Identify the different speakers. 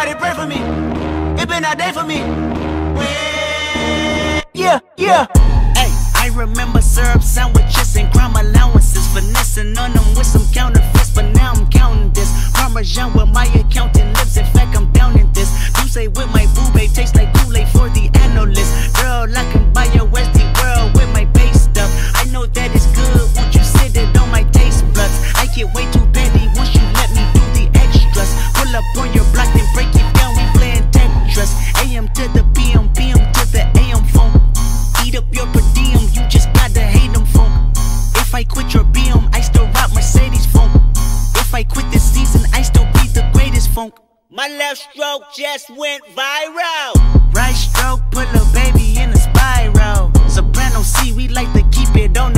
Speaker 1: Somebody pray for me. It been a day for me. Yeah, yeah.
Speaker 2: Hey, I remember syrup sandwiches and crime allowances. Finessing on them with some counterfeits, but now I'm counting this. Parmesan with my accountant lips. In fact, I'm down in this. Your block and break it down. We playing Tetris. AM to the PM, PM to the AM phone. Eat up your per diem, you just gotta hate them funk. If I quit your BM, I still rock Mercedes funk. If I quit this season, I still be the greatest funk. My left stroke just went viral. Right stroke put a baby in a spiral. Soprano C, we like to keep it on